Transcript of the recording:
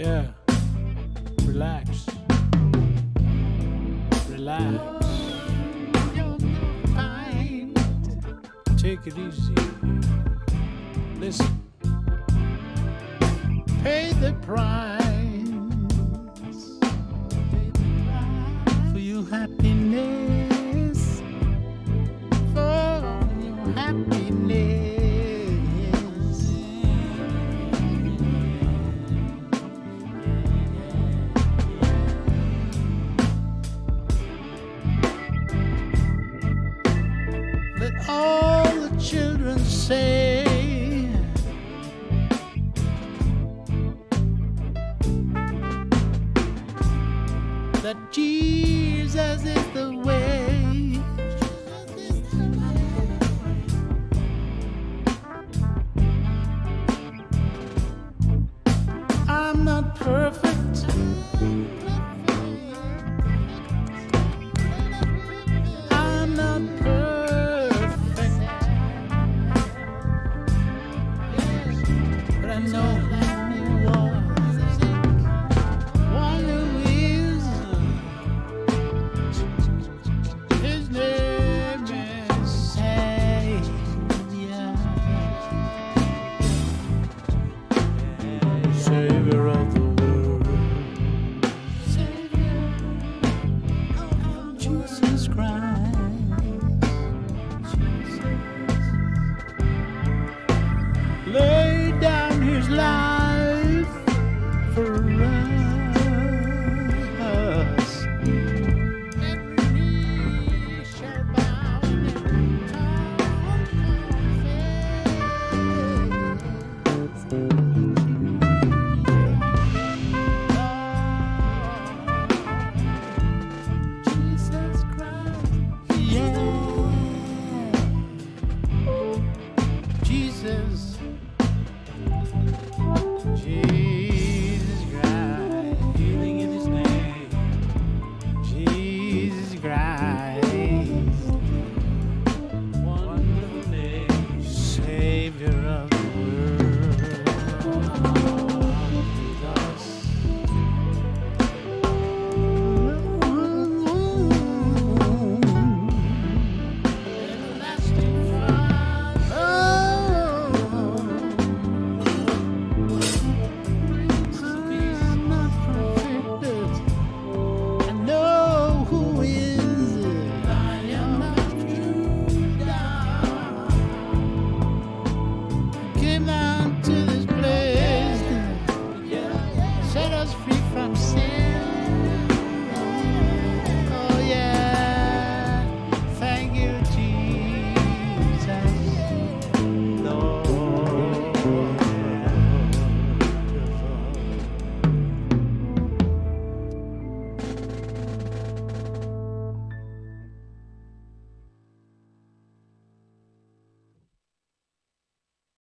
Yeah. Relax. Relax. Take it easy. Listen. Pay the price for your happiness. For your happiness. Children say. That Jesus is